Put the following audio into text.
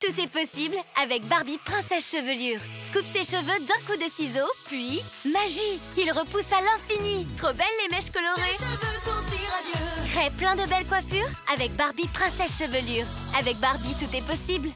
Tout est possible avec Barbie Princesse Chevelure. Coupe ses cheveux d'un coup de ciseau, puis magie. Il repousse à l'infini. Trop belles les mèches colorées. Cheveux sont si radieux. Crée plein de belles coiffures avec Barbie Princesse Chevelure. Avec Barbie, tout est possible.